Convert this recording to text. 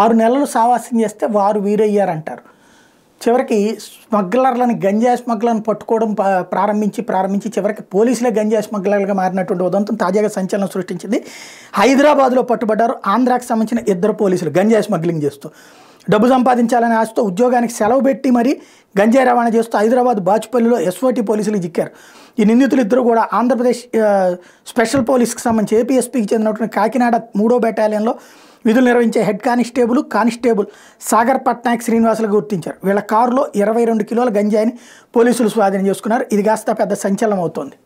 ఆరు నెలలు సావాసం చేస్తే వారు వీరయ్యారంటారు. చివరికి స్మగ్లర్లని గంజాయి స్మగ్లర్లను పట్టుకోవడం ప్రారంభించి ప్రారంభించి చివరికి పోలీసులే గంజాయి స్మగ్లర్లుగా మారినటువంటి ఉదంతం తాజాగా సంచలనం సృష్టించింది. హైదరాబాద్లో పట్టుబడ్డారు ఆంధ్రాకి సంబంధించిన ఇద్దరు పోలీసులు గంజాయి స్మగ్లింగ్ చేస్తూ. డబ్బు సంపాదించాలనే ఆశతో ఉద్యోగానికి సెలవు పెట్టి మరి గంజాయి రవాణా చేస్తూ హైదరాబాద్ బాచుపల్లిలో ఎస్ఓటి పోలీసులు చిక్కారు ఈ నిందితులు ఇద్దరు కూడా ఆంధ్రప్రదేశ్ స్పెషల్ పోలీస్కి సంబంధించి ఏపీఎస్పీకి చెందినటువంటి కాకినాడ మూడో బెటాలియన్లో విధులు నిర్వహించే head constable constable Sagar Patnaik Srinivasulu గుర్తించారు. వీళ్ళ కారులో ఇరవై రెండు కిలోల గంజాయిని పోలీసులు స్వాధీనం చేసుకున్నారు. ఇది కాస్త పెద్ద సంచలనం అవుతోంది.